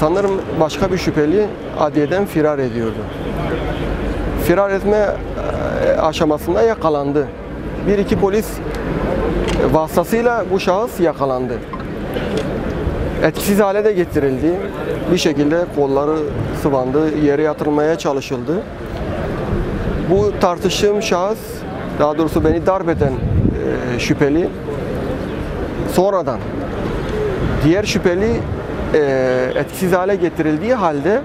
sanırım başka bir şüpheli adliyeden firar ediyordu. Firar etme e, aşamasında yakalandı. Bir iki polis vasıtasıyla bu şahıs yakalandı. Etkisiz hale de getirildi. Bir şekilde kolları sıvandı, yere yatırılmaya çalışıldı. Bu tartıştığım şahıs, daha doğrusu beni darp eden e, şüpheli sonradan diğer şüpheli etkisiz hale getirildiği halde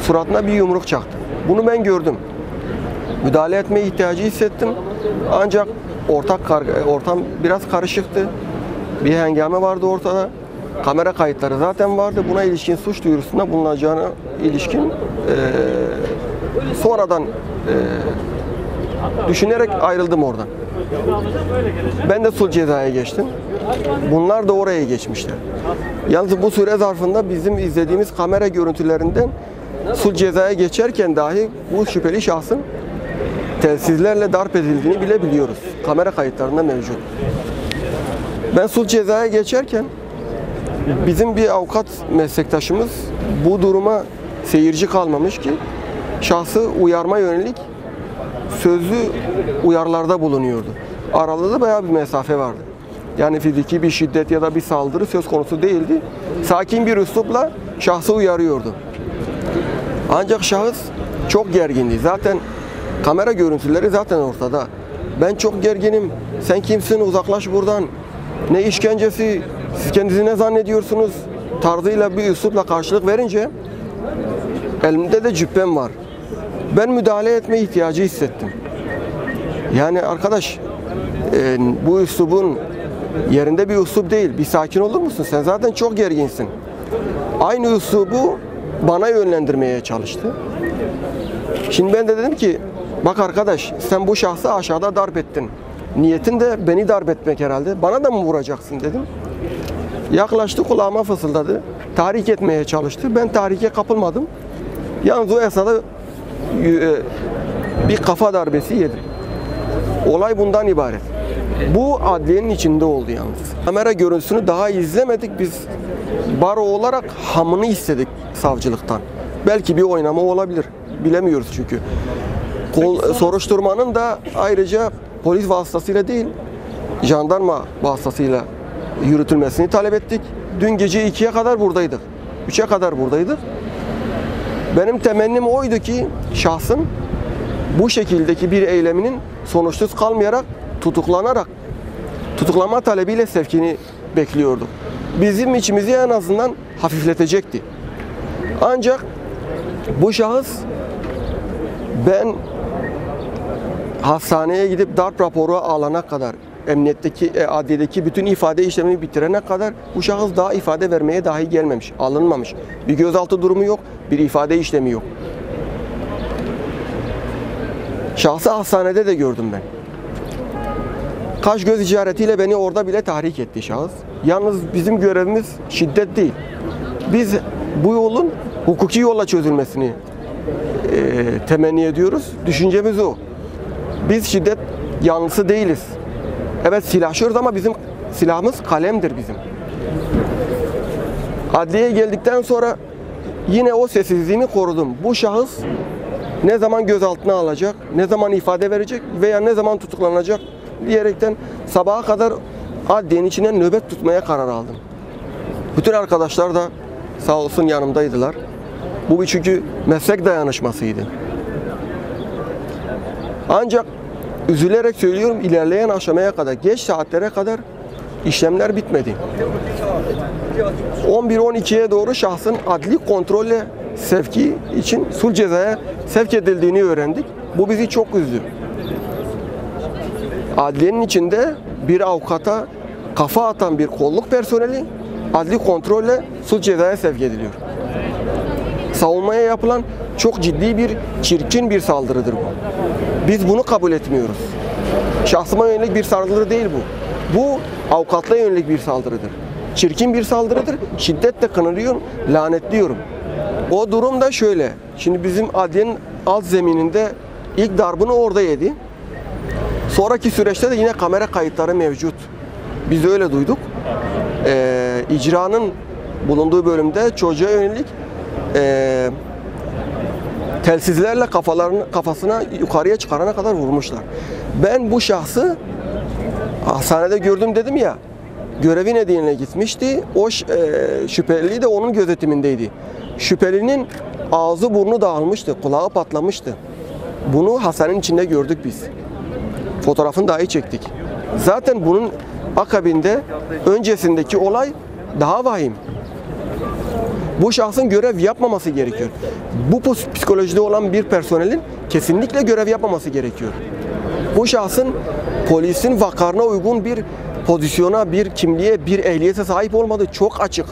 suratına bir yumruk çaktı. Bunu ben gördüm. Müdahale etmeye ihtiyacı hissettim. Ancak ortak kar- ortam biraz karışıktı. Bir hengame vardı ortada. Kamera kayıtları zaten vardı. Buna ilişkin suç duyurusunda bulunacağına ilişkin e, sonradan e, düşünerek ayrıldım oradan. Ben de sulh cezaya geçtim. Bunlar da oraya geçmişler. Yalnız bu süre zarfında bizim izlediğimiz kamera görüntülerinden sulh cezaya geçerken dahi bu şüpheli şahsın telsizlerle darp edildiğini bile biliyoruz. Kamera kayıtlarında mevcut. Ben sulh cezaya geçerken bizim bir avukat meslektaşımız bu duruma seyirci kalmamış ki şahsı uyarma yönelik sözlü uyarılarda bulunuyordu. Arada da bayağı bir mesafe vardı. Yani fiziki bir şiddet ya da bir saldırı söz konusu değildi. Sakin bir üslupla şahsı uyarıyordu. Ancak şahıs çok gergindi. Zaten kamera görüntüleri zaten ortada. Ben çok gerginim. Sen kimsin? Uzaklaş buradan. Ne işkencesi? Siz kendinizi ne zannediyorsunuz? Tarzıyla bir üslupla karşılık verince elimde de cübbem var. Ben müdahale etme ihtiyacı hissettim. Yani arkadaş e, bu üslubun yerinde bir üslup değil. Bir sakin olur musun? Sen zaten çok gerginsin. Aynı üslubu bana yönlendirmeye çalıştı. Şimdi ben de dedim ki bak arkadaş sen bu şahsı aşağıda darp ettin. Niyetin de beni darp etmek herhalde. Bana da mı vuracaksın dedim. Yaklaştı kulağıma fısıldadı. Tahrik etmeye çalıştı. Ben tahrike kapılmadım. Yalnız o esnada bir kafa darbesi yedim. Olay bundan ibaret. Bu adliyenin içinde oldu yalnız. Kamera görüntüsünü daha izlemedik. Biz baro olarak hamını istedik savcılıktan. Belki bir oynama olabilir. Bilemiyoruz çünkü. Kol, soruşturmanın da ayrıca polis vasıtasıyla değil, jandarma vasıtasıyla yürütülmesini talep ettik. Dün gece 2'ye kadar buradaydık. 3'e kadar buradaydık. Benim temennim oydu ki şahsın bu şekildeki bir eyleminin sonuçsuz kalmayarak tutuklanarak tutuklama talebiyle sevkini bekliyorduk. Bizim içimizi en azından hafifletecekti. Ancak bu şahıs ben hastaneye gidip darp raporu alana kadar emniyetteki, e, adliyedeki bütün ifade işlemini bitirene kadar bu şahıs daha ifade vermeye dahi gelmemiş, alınmamış. Bir gözaltı durumu yok, bir ifade işlemi yok. Şahsı hastanede de gördüm ben. Kaş göz işaretiyle beni orada bile tahrik etti şahıs. Yalnız bizim görevimiz şiddet değil. Biz bu yolun hukuki yolla çözülmesini e, temenni ediyoruz. Düşüncemiz o. Biz şiddet yanlısı değiliz. Evet silahşıyoruz ama bizim silahımız kalemdir bizim. Adliyeye geldikten sonra yine o sessizliğimi korudum. Bu şahıs ne zaman gözaltına alacak, ne zaman ifade verecek veya ne zaman tutuklanacak diyerekten sabaha kadar adliyenin içine nöbet tutmaya karar aldım. Bütün arkadaşlar da sağ olsun yanımdaydılar. Bu bir çünkü meslek dayanışmasıydı. Ancak üzülerek söylüyorum ilerleyen aşamaya kadar, geç saatlere kadar işlemler bitmedi. 11-12'ye doğru şahsın adli kontrolle sevki için sulh cezaya sevk edildiğini öğrendik. Bu bizi çok üzdü. Adliyenin içinde bir avukata kafa atan bir kolluk personeli adli kontrolle sulh cezaya sevk ediliyor. Savunmaya yapılan çok ciddi bir çirkin bir saldırıdır bu. Biz bunu kabul etmiyoruz. Şahsıma yönelik bir saldırı değil bu. Bu avukatla yönelik bir saldırıdır. Çirkin bir saldırıdır. Şiddetle kınıyorum, lanetliyorum. O durum da şöyle. Şimdi bizim adliyenin alt zemininde ilk darbını orada yedi. Sonraki süreçte de yine kamera kayıtları mevcut. Biz öyle duyduk. Ee, icranın bulunduğu bölümde çocuğa yönelik eee telsizlerle kafalarını kafasına yukarıya çıkarana kadar vurmuşlar. Ben bu şahsı hastanede gördüm dedim ya. Görevi nedeniyle gitmişti. O e, şüpheli de onun gözetimindeydi. Şüphelinin ağzı burnu dağılmıştı, kulağı patlamıştı. Bunu hastanenin içinde gördük biz. Fotoğrafını dahi çektik. Zaten bunun akabinde öncesindeki olay daha vahim. Bu şahsın görev yapmaması gerekiyor. Bu psikolojide olan bir personelin kesinlikle görev yapmaması gerekiyor. Bu şahsın polisin vakarına uygun bir pozisyona, bir kimliğe, bir ehliyete sahip olmadığı çok açık.